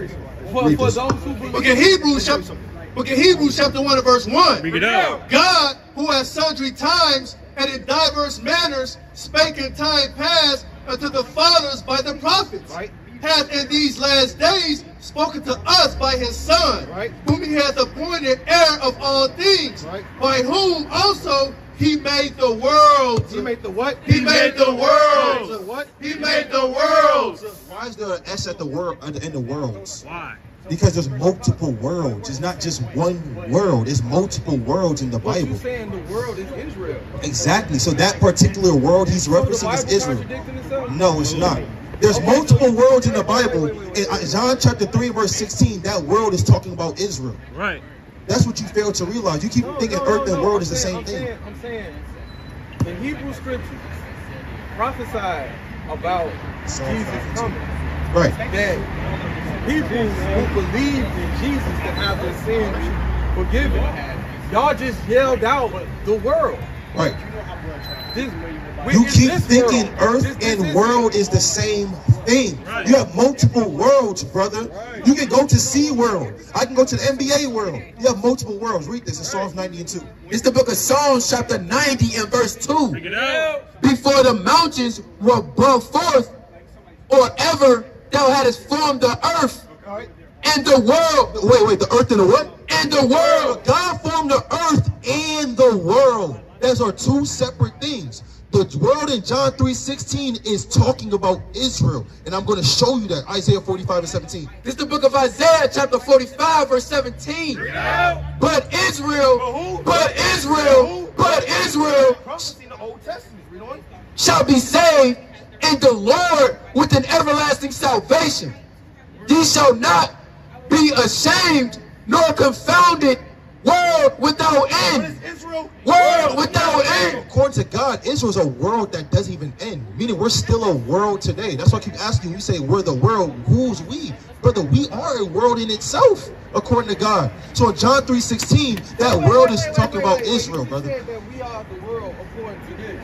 For, Read for those who believe. Book of Hebrews chapter, book of Hebrews chapter 1 and verse 1. Bring it out. God, who at sundry times and in diverse manners spake in time past Uh, unto the fathers by the prophets, Right. hath in these last days spoken to us by his Son, Right. whom he hath appointed heir of all things, Right. by whom also he made the world. He made the what? He made the world. The what? He made the world. Why is there an S at the world at the end of worlds? Why? Because there's multiple worlds. It's not just one world. It's multiple worlds in the But you Bible. saying the world is Israel. Exactly. So that particular world he's So referencing is Israel. No, it's not. There's multiple worlds in the Bible. In John chapter 3, verse 16, that world is talking about Israel. Right. That's what you fail to realize. You keep No, thinking no, earth and no. world I'm is the saying- same I'm thing. Saying, I'm saying the Hebrew scriptures prophesied about Psalm Jesus 52. coming. Right. That people who believed in Jesus can have their sins forgiven. Y'all just yelled out the world. Right. This, You keep thinking world, earth this- this and world is the same thing. You have multiple worlds, brother. You can go to Sea World. I can go to the NBA world. You have multiple worlds. Read this in Psalms 90 and 2. It's the book of Psalms, chapter 90 and verse 2. Bring it out. Before the mountains were brought forth, or ever thou hadst formed the earth and the world. Wait, wait, the earth and the what? And the world. God formed the earth and the world. Those are two separate things. The world in John 3.16 is talking about Israel. And I'm going to show you that. Isaiah 45 and 17. This is the book of Isaiah, chapter 45, verse 17. But Israel, but Israel, but Israel in the Old Testament. Shall be saved in the Lord with an everlasting salvation. Ye shall not be ashamed nor confounded, world without end. World without end. According to God, Israel's a world that doesn't even end. Meaning we're still a world today. That's why I keep asking you. You say we're the world. Who's we? Brother, we are a world in itself, according to God. So in John 3.16, that world is talking about Israel, You brother.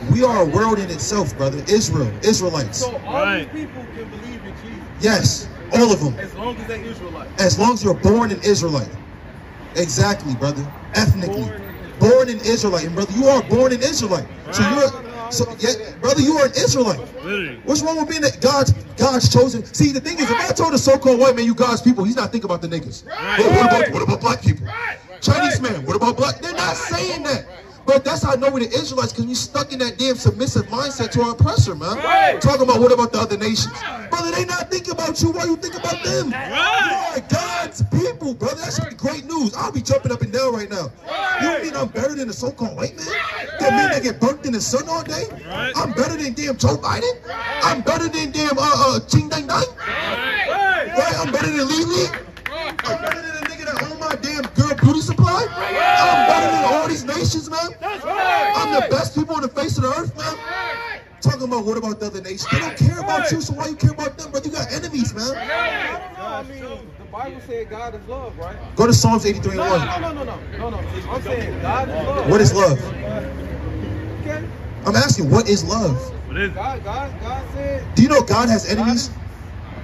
Said that we are the world according to this. We are a world in itself, brother. Israel, Israelites. So all Right. these people can believe in Jesus Yes, all of them. as long as they're Israelites. As long as you're born an Israelite. Exactly, brother. Ethnically. Born an Israelite. And brother, you are born an Israelite. So you're so yeah, brother, you are an Israelite. Literally. What's wrong with being that God's God's chosen? See, the thing is, if I told a so-called white man you God's people, he's not thinking about the niggas. Right. What, what about what about black people? Chinese man, what about black? They're not saying that. But that's how I know we're the Israelites, because we stuck in that damn submissive mindset to our oppressor, man. Right. Talking about what about the other nations? Brother, they not thinking about you. Why you think about them? Right. You are God's people, brother. That's great news. I'll be jumping up and down right now. You mean I'm better than the so-called white man? That mean they get burnt in the sun all day? Right. I'm better than damn Joe Biden? I'm better than damn uh uh Ching Dang Dang? Right? I'm better than Lee Lee? Beauty? I'm better than all these nations, man? I'm the best people on the face of the earth, man? Talking about what about the other nations? They don't care about you, so why you care about them, brother? You got enemies, man. No, I mean, the Bible said God is love, right? Go to Psalms 83 and 1. no, no, no, no, no, no. I'm saying God is love. What is love? Okay. I'm asking, what is love? What is? God, God, God said. Do you know God has enemies?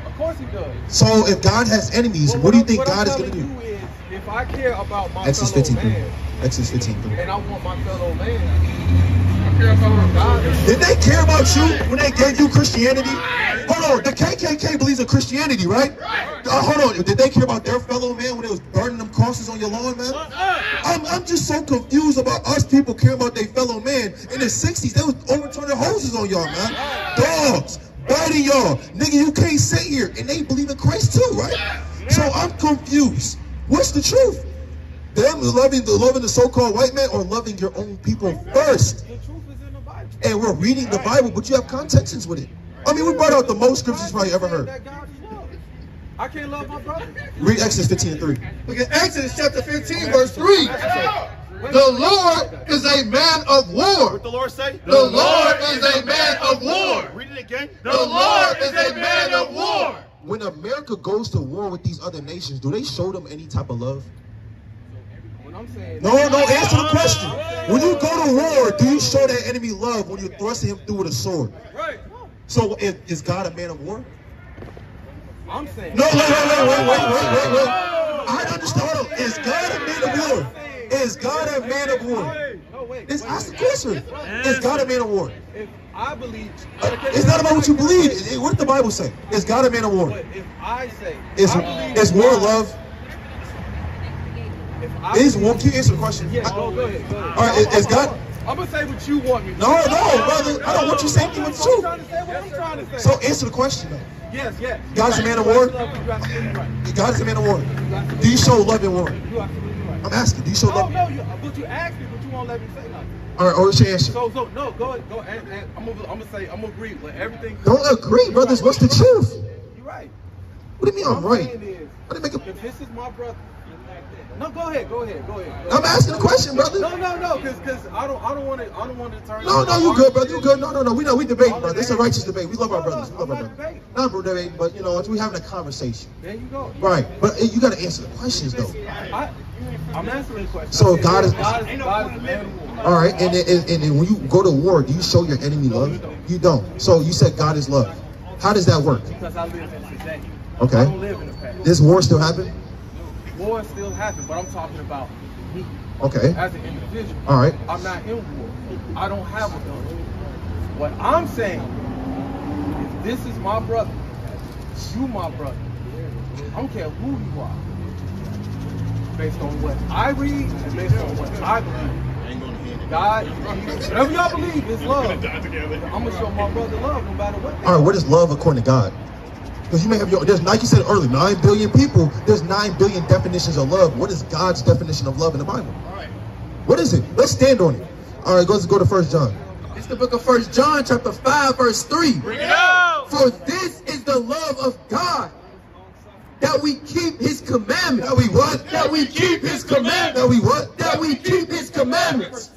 Of course He does. So if God has enemies, But what do you think I'm God is going to do? If I care about my Exodus fellow 15 3. man, Exodus 15 3. and I want my fellow man, I care about God. Did they care about you when they gave you Christianity? Hold on, the KKK believes in Christianity, right? Uh, hold on, did they care about their fellow man when they was burning them crosses on your lawn, man? I'm, I'm just so confused about us people caring about their fellow man. In the 60s, they was overturning hoses on y'all, man. Dogs, biting y'all. Nigga, you can't sit here. And they believe in Christ too, right? So I'm confused. What's the truth? Them loving the loving the so-called white man or loving your own people first? The truth is in the Bible. and we're reading the Bible, but you have contentions with it. I mean, we brought out the most scriptures probably ever heard. That God is love. I can't love my brother. Read Exodus 15 and 3. Look at Exodus chapter 15, verse 3. The Lord is a man of war. What the Lord say? The Lord is a man of war. Read it again. The Lord is a man of war. When America goes to war with these other nations, do they show them any type of love? Saying. No, no, answer the question. When you go to war, do you show that enemy love when you're thrusting him through with a sword? Right. So is, is God a man of war? I'm saying. No, wait, wait, wait, wait, wait, wait, wait, wait. I understand. Is God a man of war? Is God a man of war? No, wait. It's wait, ask the question. Is God a man of war? I believe. It's not about what you believe. It- What did the Bible say? Is God a man of war? But if I say. Is I is war love? Is? Can you answer the question? Yeah, I- go, go ahead. Go ahead. All right, is- is God- I'm gonna say what you want me to. No, no, brother. I don't want you saying anything with I'm trying to say what I'm trying to say. So answer the question. though. yes, yes. God's a man of war? right. You. God is a man of war. Do you show love in war? Right. I'm asking. Do you show Oh love? no, you, but you asked me, but you won't let me say nothing. All right, or your? So, so no, go ahead, go and, and I'm gonna, I'm gonna say, I'm gonna agree with everything. Don't agree, brothers. What's the truth? You're right. What do you mean I'm What right? is, didn't make a- if this is my brother, no, go ahead, go ahead, go ahead. Go I'm ahead. asking a question, brother. No, no, no, because because I don't I don't want to I don't want to turn. No, no, you good, brother. You good. No, no, no. We know we debate, brother. It's a righteous debate. We love our no, brothers. We love our not brothers. debating. Not we're but you know, we're having a conversation. There you go. Right. But uh, you got to answer the questions, though. I, I'm answering the question. So God is- God is God is a man of war. All right. And, then- and, and when you go to war, do you show your enemy love? You don't. So you said God is love. How does that work? Because I live in today. Okay. I don't live in the past. This war still happen? War still happen, but I'm talking about me Okay. as an individual. All right. I'm not in war. I don't have a gun. What I'm saying is this is my brother. You my brother. I don't care who you are. Based on what I read and based on what I believe. God, whatever y'all believe is love. I'm gonna show my brother love no matter what. All right. What is love according to God? Because you may have your, there's, like you said earlier, 9 billion people, there's 9 billion definitions of love. What is God's definition of love in the Bible? What is it? Let's stand on it. All right, let's go to First John. It's the book of First John, chapter 5, verse 3. Bring it out! For this is the love of God, that we keep his commandments. That we what? That we keep his commandments. That we what? That we keep his commandments.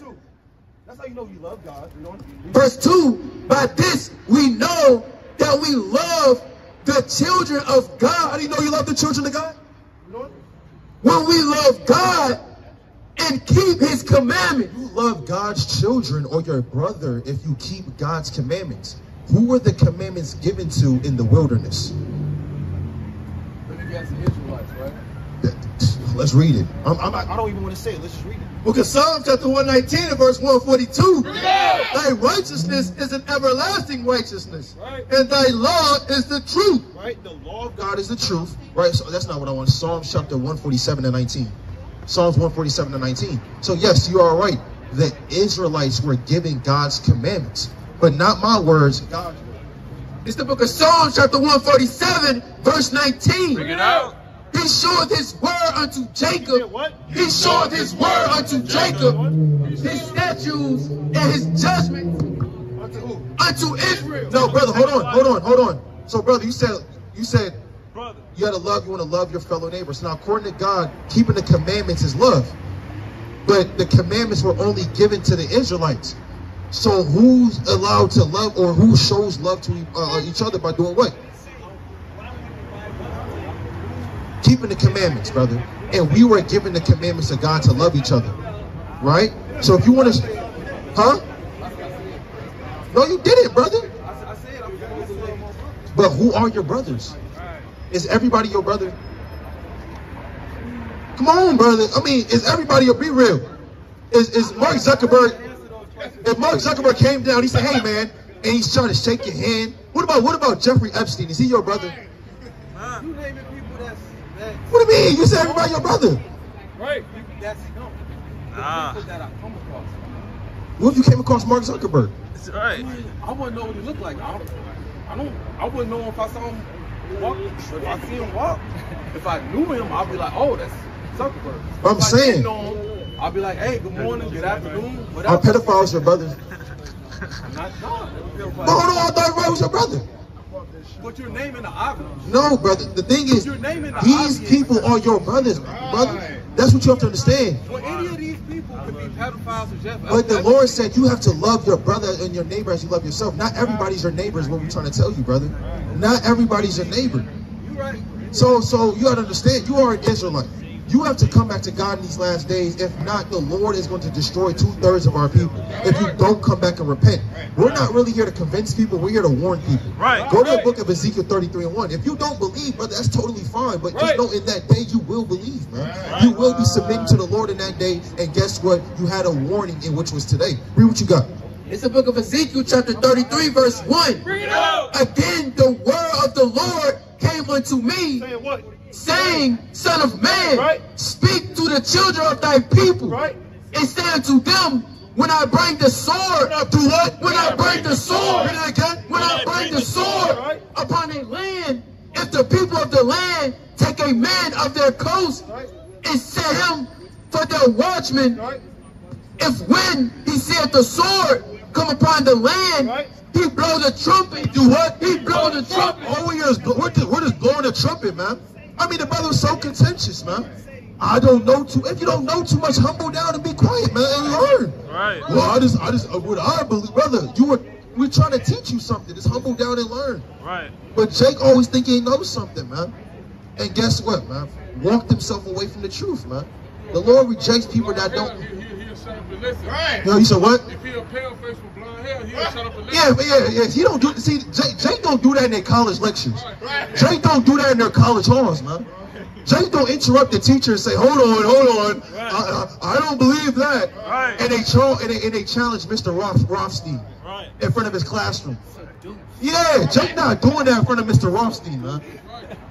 That's how you know you love God. You don't. Verse 2, by this we know that we love the children of God. How do you know you love the children of God? You. When we love God and keep his commandments. You love God's children or your brother if you keep God's commandments. Who were the commandments given to in the wilderness? But you guys the Israelites, right? Let's read it. I'm, I'm, I don't even want to say it. Let's just read it. Book of Psalms, chapter 119 and verse 142. Thy righteousness is an everlasting righteousness, and thy law is the truth. Right? The law of God is the truth. Right? So that's not what I want. Psalms chapter 147 and 19. Psalms 147 and 19. So yes, you are right. The Israelites were given God's commandments, but not my words. God's words. It's the book of Psalms, chapter 147, verse 19. Bring it out! He showed his word unto Jacob. He showed his word unto Jacob, his statutes and his judgments unto Israel. No, brother, hold on, hold on, hold on. So, brother, you said you said Brother. you gotta love, you wanna love your fellow neighbors. Now, according to God, keeping the commandments is love. But the commandments were only given to the Israelites. So who's allowed to love or who shows love to uh, each other by doing what? The commandments, brother. And we were given the commandments of God to love each other. Right? So if you want to, huh? No, you didn't, brother. But who are your brothers? Is everybody your brother? Come on, brother. I mean, is everybody be real? Is is Mark Zuckerberg? If Mark Zuckerberg came down, he said, "Hey, man," and he's trying to shake your hand. What about what about Jeffrey Epstein? Is he your brother? What do you mean? You said everybody your brother. right? That's him. The Ah. that I come across. What if you came across Mark Zuckerberg? That's right. I wouldn't know what he looked like. I don't. I don't. I wouldn't know if I saw him walk. If I see him walk, if I knew him, I'd be like, oh, that's Zuckerberg. I'm I saying. didn't know him, I'd be like, hey, good morning, good afternoon, Are whatever. pedophiles your brothers? I'm not no. No, no, I thought everybody was your brother. But you're naming the obvious. No, brother. The thing is, the these people are your brothers, brother. That's what you have to understand. Well, any of these people could be pedophiles or Jeff. But the Lord said you have to love your brother and your neighbor as you love yourself. Not everybody's your neighbor is what we're trying to tell you, brother. Not everybody's your neighbor. You right. So so you gotta understand you are an Israelite. You have to come back to God in these last days. If not, the Lord is going to destroy two thirds of our people. If you don't come back and repent, we're not really here to convince people. We're here to warn people. Right. Go to the book of Ezekiel 33 and 1. If you don't believe, brother, that's totally fine. But just know in that day you will believe, man. You will be submitting to the Lord in that day. And guess what? You had a warning in which was today. Read what you got. It's the book of Ezekiel, chapter 33, verse 1. Bring it out. Again, the word of the Lord came unto me, Saying Son of man, Right. speak to the children of thy people, Right. and say unto them, when I bring the sword, Do what? when I bring the sword, Read it again. when I bring the sword Right. upon a land, if the people of the land take a man of their coast Right. and set him for their watchman, Right. if when he seeth the sword come upon the land, Right. he blow the trumpet. Do what? He blow the trumpet. All we hear is we're just, blowing the trumpet, man. I mean, the brother was so contentious, man. I don't know too. If you don't know too much, humble down and be quiet, man, and learn. Right. Well, I just, I just, uh, what I believe, brother, you were, we're trying to teach you something. Just humble down and learn. Right. But Jake always think he knows something, man. And guess what, man? Walked himself away from the truth, man. The Lord rejects people that don't. He, he, he'll shut up and listen. Right. Yo, you said what? If he a pale face with blonde hair, he'll shut up and listen. Yeah, but yeah, yeah. He don't do. See, Jake, Jake don't do that in their college lectures. Right. Jake don't do that in their college halls, man. Jake don't interrupt the teacher and say, "Hold on, hold on, I, I, I don't believe that." Right. And they cho- and they, and they challenge Mr. Roth, Rothstein Right. in front of his classroom. Yeah, Jake not doing that in front of Mr. Rothstein, man.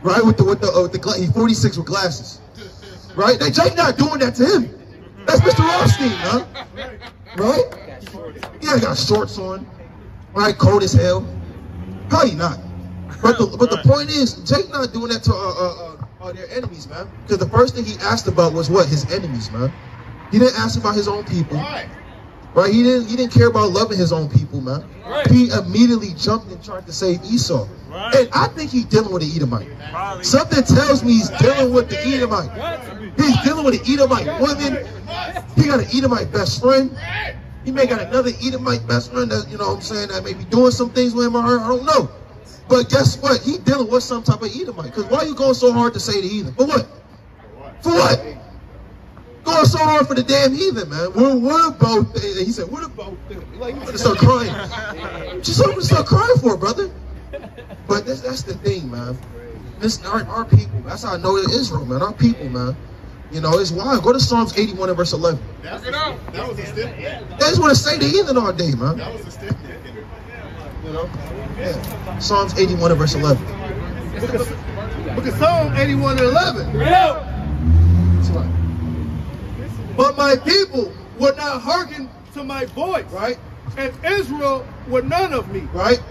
Right with the with the uh, with the gla- he's 46 with glasses. Right? They, Jake not doing that to him. That's Mr. Rothstein, man. Right? Yeah, got shorts on. Right, cold as hell. Probably not. But the but the point is, Jake not doing that to uh, uh, uh, their enemies, man. Because the first thing he asked about was what his enemies, man. He didn't ask about his own people. Right. Right? He didn't he didn't care about loving his own people, man. Right. He immediately jumped and tried to save Esau. Right. And I think he's dealing with the Edomite. Probably. Something tells me he's dealing with the Edomite. He's dealing with an Edomite woman. He got an Edomite best friend. He may got another Edomite best friend that, you know what I'm saying, that may be doing some things with him or her. I don't know. But guess what? He dealing with some type of Edomite. Because why you going so hard to say the heathen? For what? For what? Going so hard for the damn heathen, man. What, what about, he said, what about them? Like, you better start crying. Just something to start crying for, brother. But that's, that's the thing, man. This our, our people. That's how I know Israel, man. Our people, man. You know, it's wild. Go to Psalms 81 and verse 11. That's Bring it out. That was a stiff neck. They just want to say the heathen all day, man. That was a stiff neck. You know? Yeah. Psalms 81 and verse 11. Look at Psalm 81 and 11. Bring it out. That's right. But my people would not hearken to my voice. Right? And Israel were none of me. Right?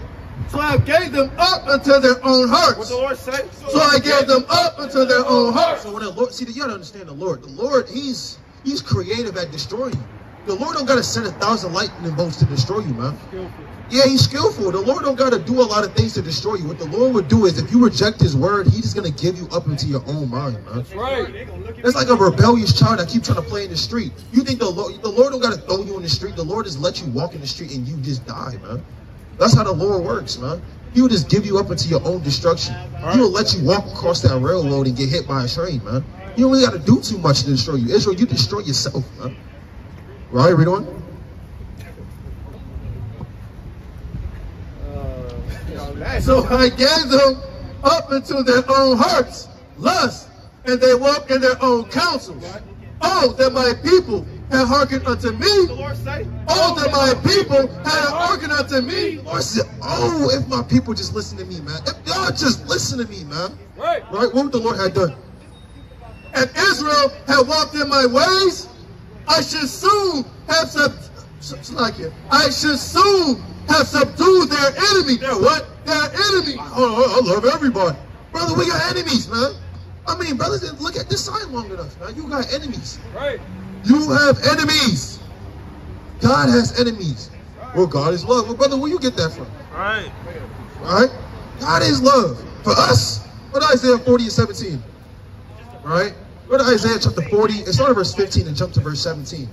So I gave them up unto their own hearts. What the Lord say? So I gave them up unto their own hearts. So when the Lord, see, you gotta understand the Lord. The Lord, He's He's creative at destroying you. The Lord don't gotta send a thousand lightning bolts to destroy you, man. Yeah, He's skillful. The Lord don't gotta do a lot of things to destroy you. What the Lord would do is, if you reject His word, He's just gonna give you up into your own mind, man. That's right. It's like a rebellious child that keep trying to play in the street. You think the Lord, the Lord don't gotta throw you in the street. The Lord just let you walk in the street and you just die, man. That's how the Lord works, man. He will just give you up into your own destruction. He will let you walk across that railroad and get hit by a train, man. You don't really got to do too much to destroy you. Israel, you destroy yourself, man. Right, read on. So I gave them up into their own hearts, lust, and they walk in their own counsels. Oh, that my people had hearkened unto me. The Lord say? Oh, that my people had hearkened unto me. Lord said, oh, if my people just listen to me, man. If y'all just listen to me, man. Right. Right, what would the Lord have done? And Israel had walked in my ways, I should soon have sub- like it. I should soon have subdued their enemy. Their what? Their enemy. Oh, I love everybody. Brother, we got enemies, man. I mean, brothers look at this sign long enough, man. You got enemies. Right. You have enemies. God has enemies. Well, God is love. Well, brother, where you get that from? Right. Right? God is love. For us, what Isaiah 40 and 17. Right? Go to Isaiah chapter 40 and start at verse 15 and jump to verse 17.